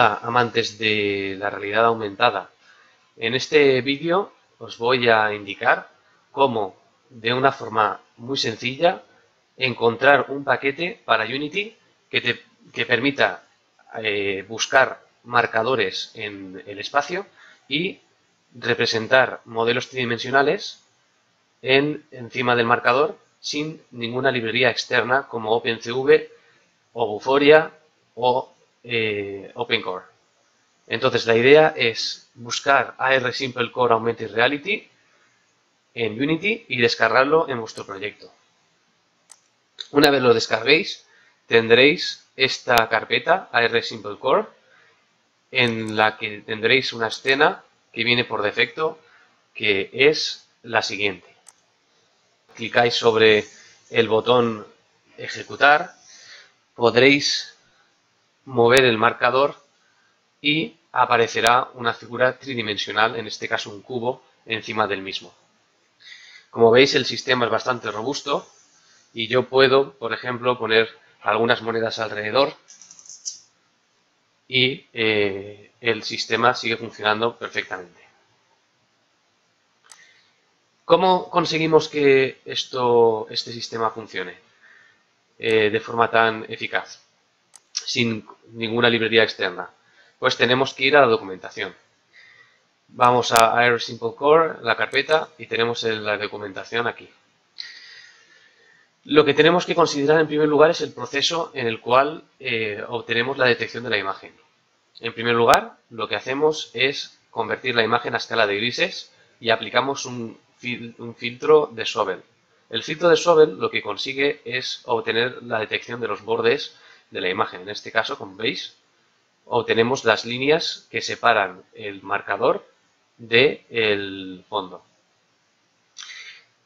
Hola amantes de la realidad aumentada. En este vídeo os voy a indicar cómo de una forma muy sencilla encontrar un paquete para Unity que te permita eh, buscar marcadores en el espacio y representar modelos tridimensionales en, encima del marcador sin ninguna librería externa como OpenCV o Buforia o eh, OpenCore. Entonces la idea es buscar AR Simple Core Augmented Reality en Unity y descargarlo en vuestro proyecto. Una vez lo descarguéis, tendréis esta carpeta AR Simple Core en la que tendréis una escena que viene por defecto que es la siguiente. Clicáis sobre el botón ejecutar, podréis mover el marcador y aparecerá una figura tridimensional, en este caso un cubo, encima del mismo. Como veis el sistema es bastante robusto y yo puedo, por ejemplo, poner algunas monedas alrededor y eh, el sistema sigue funcionando perfectamente. ¿Cómo conseguimos que esto, este sistema funcione eh, de forma tan eficaz? Sin ninguna librería externa? Pues tenemos que ir a la documentación. Vamos a Air Simple Core, la carpeta, y tenemos la documentación aquí. Lo que tenemos que considerar en primer lugar es el proceso en el cual eh, obtenemos la detección de la imagen. En primer lugar, lo que hacemos es convertir la imagen a escala de grises y aplicamos un, un filtro de Sobel. El filtro de Sobel lo que consigue es obtener la detección de los bordes de la imagen. En este caso, como veis, obtenemos las líneas que separan el marcador del fondo.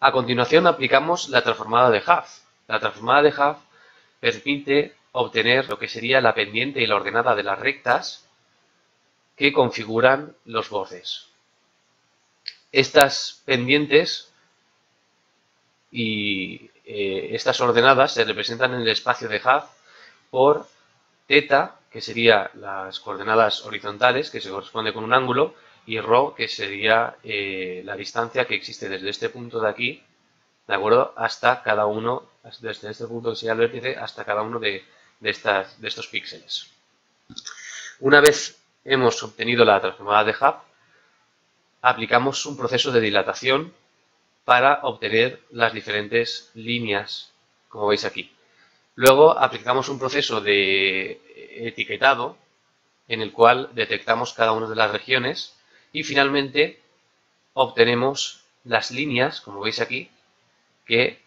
A continuación aplicamos la transformada de Huff. La transformada de Huff permite obtener lo que sería la pendiente y la ordenada de las rectas que configuran los bordes. Estas pendientes y eh, estas ordenadas se representan en el espacio de Huff por teta, que sería las coordenadas horizontales, que se corresponde con un ángulo, y rho, que sería eh, la distancia que existe desde este punto de aquí, ¿de acuerdo? Hasta cada uno, desde este punto que sería el vértice, hasta cada uno de, estas, de estos píxeles. Una vez hemos obtenido la transformada de Hub, aplicamos un proceso de dilatación para obtener las diferentes líneas, como veis aquí. Luego aplicamos un proceso de etiquetado en el cual detectamos cada una de las regiones y finalmente obtenemos las líneas, como veis aquí, que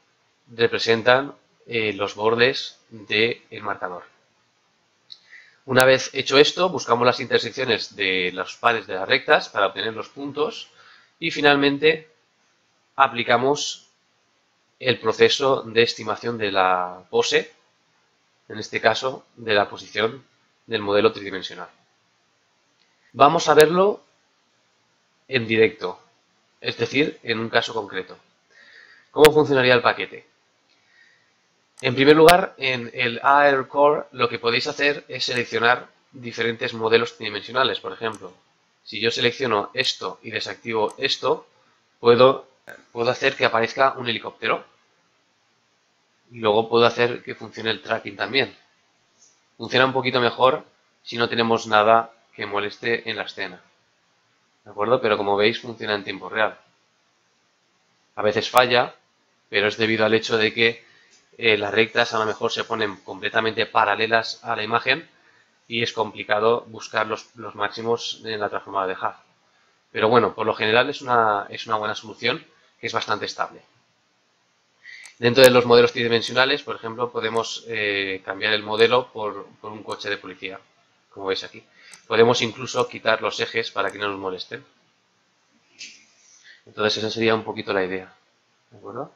representan eh, los bordes del marcador. Una vez hecho esto, buscamos las intersecciones de los pares de las rectas para obtener los puntos y finalmente aplicamos el proceso de estimación de la pose en este caso de la posición del modelo tridimensional. Vamos a verlo en directo, es decir, en un caso concreto. ¿Cómo funcionaría el paquete? En primer lugar, en el AR Core lo que podéis hacer es seleccionar diferentes modelos tridimensionales. Por ejemplo, si yo selecciono esto y desactivo esto, puedo, puedo hacer que aparezca un helicóptero y luego puedo hacer que funcione el tracking también. Funciona un poquito mejor si no tenemos nada que moleste en la escena. ¿De acuerdo? Pero como veis funciona en tiempo real. A veces falla, pero es debido al hecho de que eh, las rectas a lo mejor se ponen completamente paralelas a la imagen y es complicado buscar los, máximos en la transformada de Hub. Pero bueno, por lo general es una, es una buena solución que es bastante estable. Dentro de los modelos tridimensionales, por ejemplo, podemos eh, cambiar el modelo por, un coche de policía, como veis aquí. Podemos incluso quitar los ejes para que no nos molesten. Entonces esa sería un poquito la idea. ¿De acuerdo?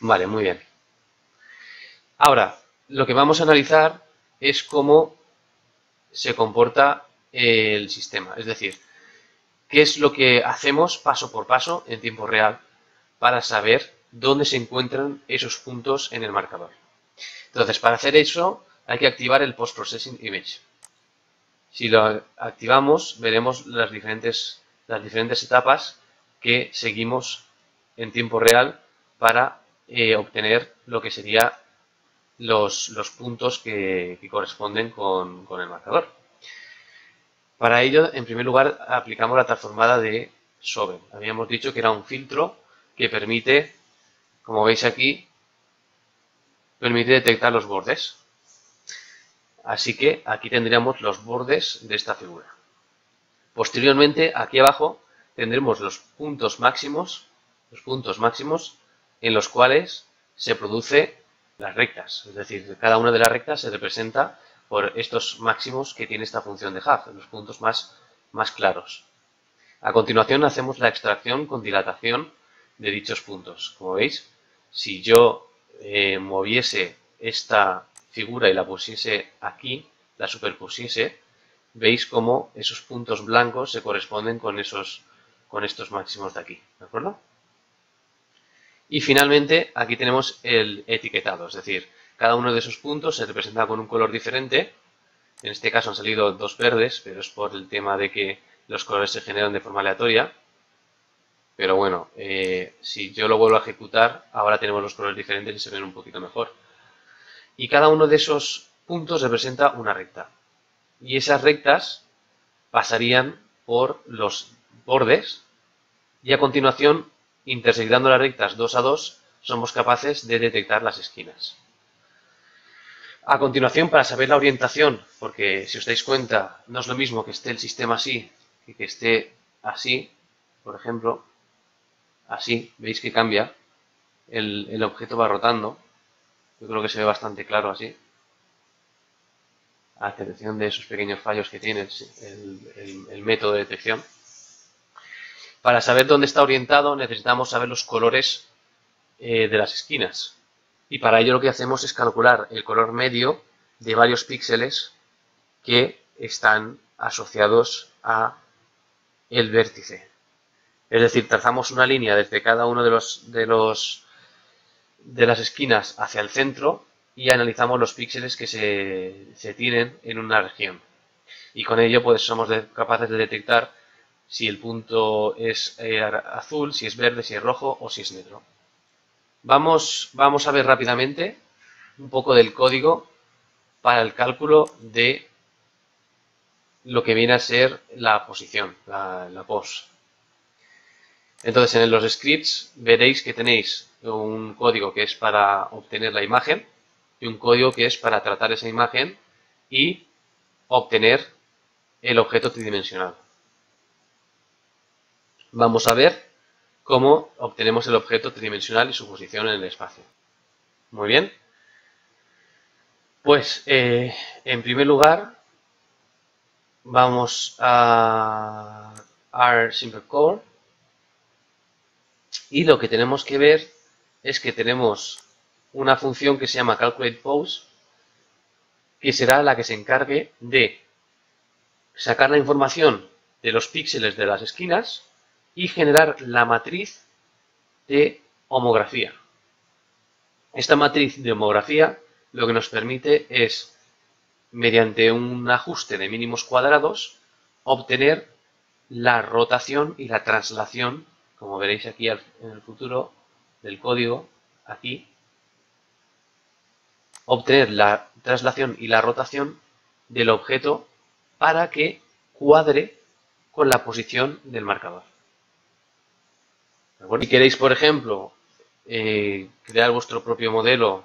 Vale, muy bien. Ahora, lo que vamos a analizar es cómo se comporta el sistema. Es decir, qué es lo que hacemos paso por paso en tiempo real para saber dónde se encuentran esos puntos en el marcador. Entonces, para hacer eso, hay que activar el Post Processing Image. Si lo activamos, veremos las diferentes, las diferentes etapas que seguimos en tiempo real para eh, obtener lo que sería los, puntos que, corresponden con, el marcador. Para ello, en primer lugar, aplicamos la transformada de Soben. Habíamos dicho que era un filtro que permite, como veis aquí, permite detectar los bordes. Así que aquí tendríamos los bordes de esta figura. Posteriormente, aquí abajo, tendremos los puntos máximos, los puntos máximos en los cuales se produce las rectas. Es decir, cada una de las rectas se representa por estos máximos que tiene esta función de half, los puntos más, más claros. A continuación hacemos la extracción con dilatación de dichos puntos. Como veis, si yo eh, moviese esta figura y la pusiese aquí, la superpusiese, veis cómo esos puntos blancos se corresponden con, esos, con estos máximos de aquí. ¿De acuerdo? Y finalmente aquí tenemos el etiquetado, es decir, cada uno de esos puntos se representa con un color diferente. En este caso han salido dos verdes, pero es por el tema de que los colores se generan de forma aleatoria. Pero bueno, eh, si yo lo vuelvo a ejecutar, ahora tenemos los colores diferentes y se ven un poquito mejor. Y cada uno de esos puntos representa una recta. Y esas rectas pasarían por los bordes y a continuación intersectando las rectas 2 a 2, somos capaces de detectar las esquinas. A continuación, para saber la orientación, porque si os dais cuenta, no es lo mismo que esté el sistema así que que esté así, por ejemplo, así, veis que cambia, el, objeto va rotando, yo creo que se ve bastante claro así, a excepción de esos pequeños fallos que tiene el método de detección. Para saber dónde está orientado necesitamos saber los colores eh, de las esquinas. Y para ello lo que hacemos es calcular el color medio de varios píxeles que están asociados a el vértice. Es decir, trazamos una línea desde cada uno de los de los de las esquinas hacia el centro y analizamos los píxeles que se, se tienen en una región. Y con ello pues somos capaces de detectar si el punto es eh, azul, si es verde, si es rojo o si es negro. Vamos, a ver rápidamente un poco del código para el cálculo de lo que viene a ser la posición, la, la pos. Entonces en los scripts veréis que tenéis un código que es para obtener la imagen y un código que es para tratar esa imagen y obtener el objeto tridimensional vamos a ver cómo obtenemos el objeto tridimensional y su posición en el espacio. Muy bien. Pues, eh, en primer lugar, vamos a R Simple Core y lo que tenemos que ver es que tenemos una función que se llama CalculatePose que será la que se encargue de sacar la información de los píxeles de las esquinas y generar la matriz de homografía. Esta matriz de homografía lo que nos permite es, mediante un ajuste de mínimos cuadrados, obtener la rotación y la traslación, como veréis aquí en el futuro del código, aquí, obtener la traslación y la rotación del objeto para que cuadre con la posición del marcador. Si queréis, por ejemplo, eh, crear vuestro propio modelo,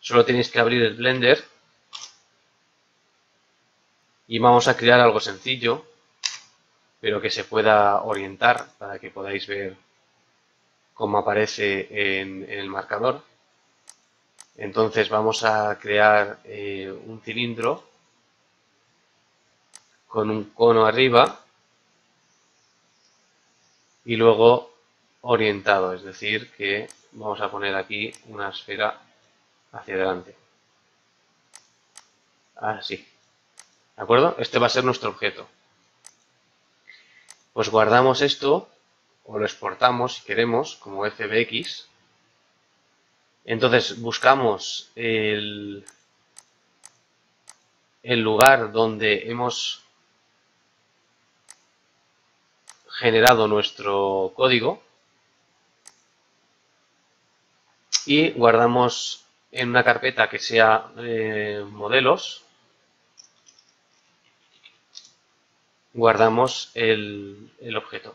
solo tenéis que abrir el Blender y vamos a crear algo sencillo, pero que se pueda orientar para que podáis ver cómo aparece en, el marcador. Entonces vamos a crear eh, un cilindro con un cono arriba y luego orientado, es decir, que vamos a poner aquí una esfera hacia adelante. Así. ¿De acuerdo? Este va a ser nuestro objeto. Pues guardamos esto o lo exportamos si queremos como FBX. Entonces buscamos el, el lugar donde hemos generado nuestro código y guardamos en una carpeta que sea eh, modelos guardamos el, el objeto.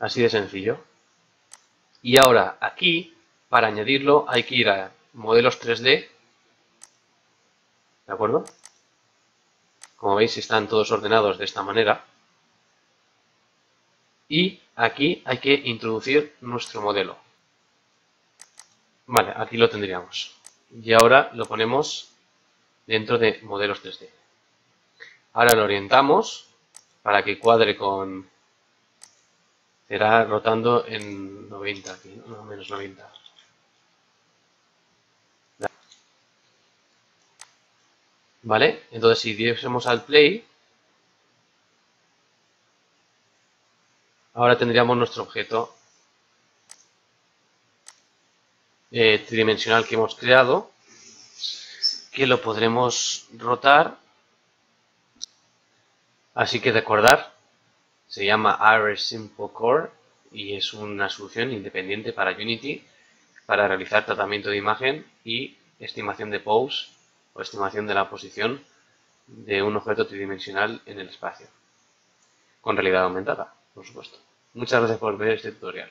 Así de sencillo. Y ahora aquí para añadirlo hay que ir a modelos 3D ¿de acuerdo? Como veis están todos ordenados de esta manera y aquí hay que introducir nuestro modelo. Vale, aquí lo tendríamos. Y ahora lo ponemos dentro de modelos 3D. Ahora lo orientamos para que cuadre con... Será rotando en 90 aquí, ¿no? menos 90. Vale, entonces si diésemos al play, Ahora tendríamos nuestro objeto eh, tridimensional que hemos creado, que lo podremos rotar. Así que recordar, se llama Iris Simple Core y es una solución independiente para Unity para realizar tratamiento de imagen y estimación de pose o estimación de la posición de un objeto tridimensional en el espacio, con realidad aumentada por supuesto. Muchas gracias por ver este tutorial.